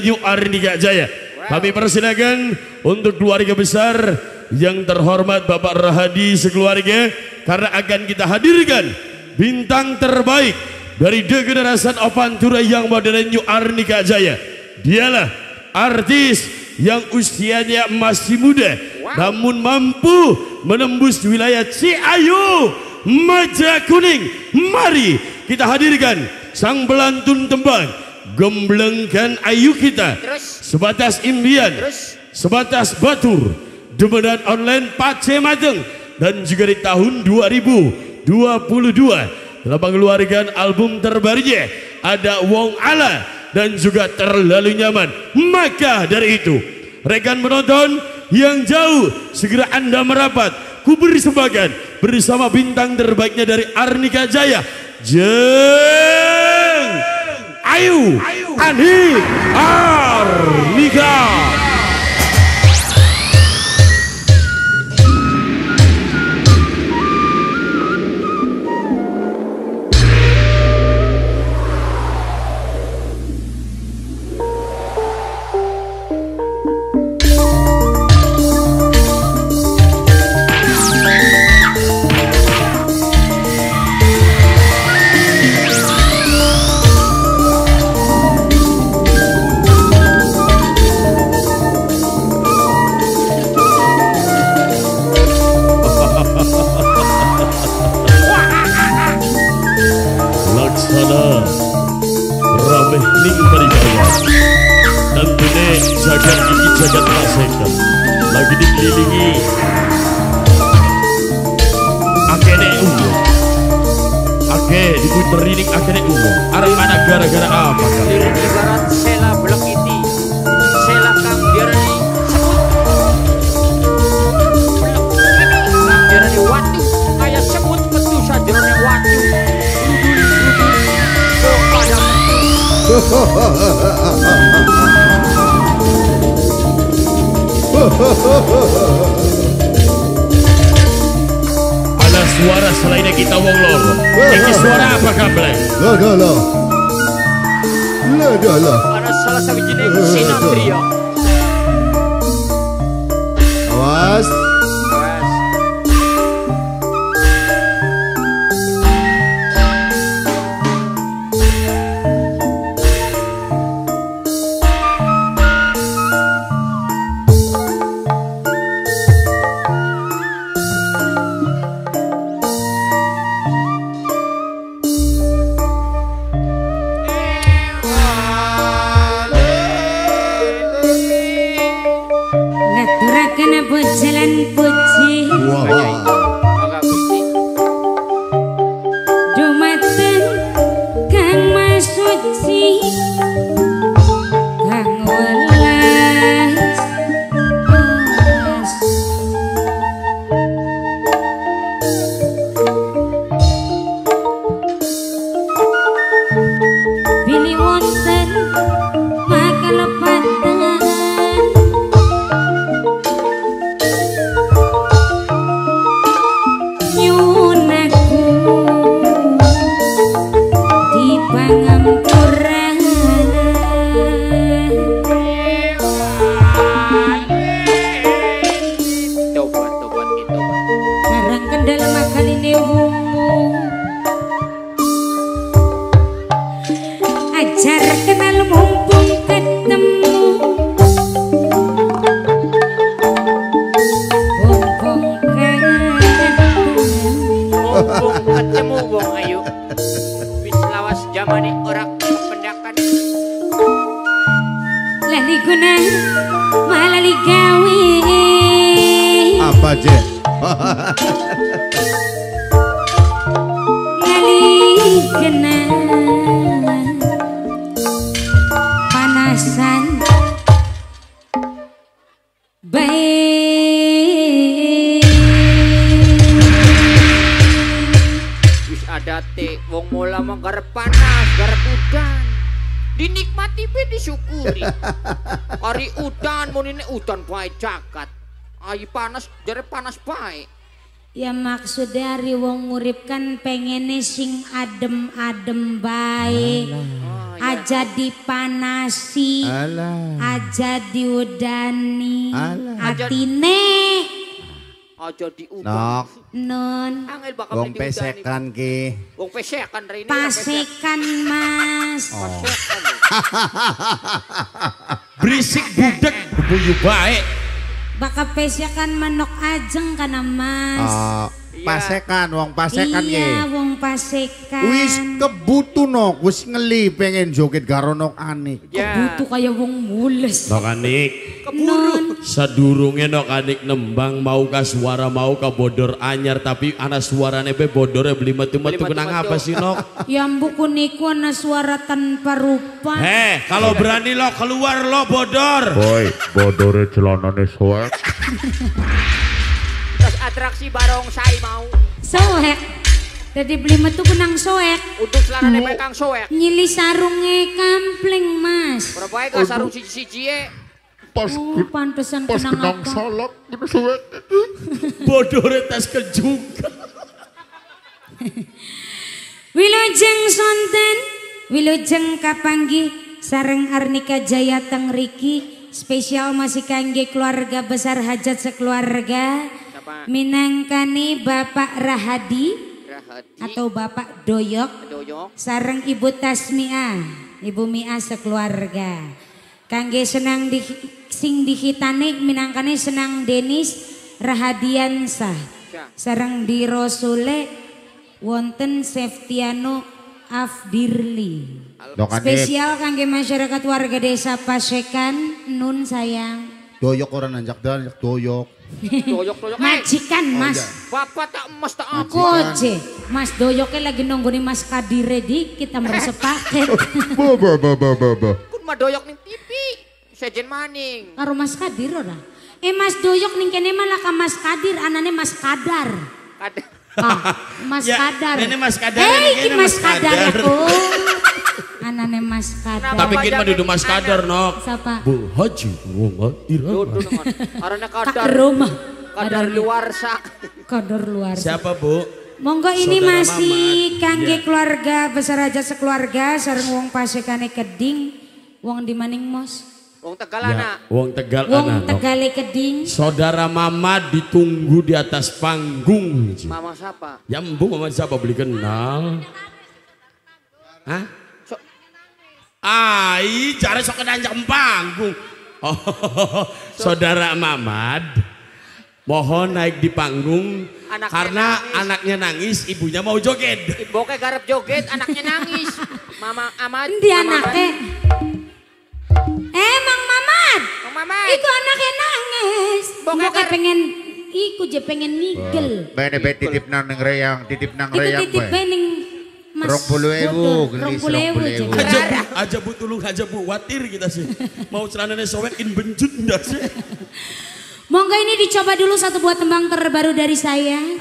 New Arnika Jaya. Kami persilakan untuk keluarga besar yang terhormat Bapak Rahadi sekeluarga karena akan kita hadirkan bintang terbaik dari degenerasi Avantura yang modern New Arnika Jaya. Dialah artis yang usianya masih muda namun mampu menembus wilayah Ciayu Maja Kuning. Mari kita hadirkan sang pelantun tembang gemblengkan ayu kita. Terus. sebatas impian Terus. sebatas batur. Demenan online Pace Mateng. Dan juga di tahun 2022 dalam mengeluarkan album terbarunya. Ada Wong Ala. Dan juga terlalu nyaman. Maka dari itu rekan menonton yang jauh segera anda merapat. Kuberi sebagian bersama bintang terbaiknya dari Arnika Jaya. Jeng Ayu Ani Arnika Laksana jagat masyarakat Lagi dikelilingi Akene ungu Ake akene ungu Arang mana gara-gara apa? Lirik ibarat sela blok iti. Sela sebut. Watu. Kaya sebut watu. Ada suara selainnya kita wong loro Ini suara apa kabar? Lah dah lah. Lah dah lah. Ada salah sawijining sinatria. Awas. Wis lawas jamane ora pendakan. lali guna malali gawe Apa je? lali kena Dinikmati be disyukuri. Hari udan mun ini udan bae jagat. Ai panas jare panas bae. Ya maksud dari wong ngurip kan pengennya sing adem-adem baik. Aja dipanasi, Alah. aja diudani. Alah. Atine Aja diubah. Nok, non Angel bakal wong pesekan ki. Wong pesekan Rini. pasekan mas. Pesekan. Berisik budek bebuyu baik. Baka pesyakan manok ajeng kana mas. Ah, pasekan, wong pasekan iya ki. wong pasekan. Wis kebutu nok, wis ngeli pengen joget karo nok anik. Ya. Butuh kaya wong mules. Nok anik. Non Sadurunge nok anik nembang mau ka suara mau ka bodor anyar tapi ana suarane be bodore beli metu-metu kenang apa sih nok? yang buku niku ana suara tanpa rupa. Heh, kalau berani lo keluar lo bodor. Boy, bodore celanane soek. Terus atraksi barong saya mau. Soek. Jadi beli metu kunang soek. Untuk selanane pekang soek. Nyili sarunge kampleng mas. Berapa ya sarung siji-siji ya. Pas Oh pantesan pas kenang salak gitu soek. Bodore tes. Wilujeng sonten, wilujeng kapanggi sareng Arnika Jaya teng Riki spesial masih kangge keluarga besar hajat sekeluarga minangkani Bapak Rahadi atau Bapak Doyok Doyok. sareng Ibu Tasmia, Ibu Mia sekeluarga. Kangge senang di sing dihitane minangkane senang Denis Rahadiansah. Ya. Sareng di Rosule wonten Septiano Afdirli. Spesial kangge masyarakat warga desa Pasekan Nun sayang. doyok orang nanjak dan doyok. Doyok doyok. Eh, Majikan Mas. Bapak tak emas tak apa. Koje, Mas Doyoknya lagi nunggu nih Mas Kadire di kita merasa paket. Ba ba ba ba. Kun mah doyok ning TV. Sejen maning. Karo Mas Kadir ora. Eh Mas Doyok ning kene malah ka Mas Kadir, anane Mas Kadar. Ada. Ah, Mas Ya, Kadar. ini Mas Kadar, Eh, ini iki Mas Mas Kadar. Kadar. Oh. Anane Mas Kadar. Tapi kita mah duduk mas kadar nok. Siapa? Bu Haji Muhammad Irama. Dengan. Karena Tak kadar. rumah. Kadar luar sak. Kadar luar. Siapa Bu? Monggo ini Saudara masih kangge Ya. keluarga besar aja sekeluarga sareng wong pasekane keding. Wong di maning mos? Wong Tegalana. Ya, Wong Tegal Wong anak. Nok. Tegale keding. Saudara Mama ditunggu di atas panggung. Mama siapa? Ya embu Mama siapa beli kenal? Hah? So, Ai, cara sok kedanjak panggung. Oh, saudara Mamad mohon naik di panggung Anaknya karena nangis. anaknya nangis, ibunya mau joget. Iboke garap joget, anaknya nangis. Mama Ahmad. Endi Mama Mamat. Iku anaknya nangis. Boke kar- pengen iku je pengen nigel. Bene be titip nang neng reyang, titip nang Iku reyang titip be. ning Mas Rong puluh ewu, Rong puluh ewu. Aja bu, aja bu tulung aja bu, watir kita sih. Mau celananya sobek in benjut enggak sih? Monggo ini dicoba dulu satu buat tembang terbaru dari saya.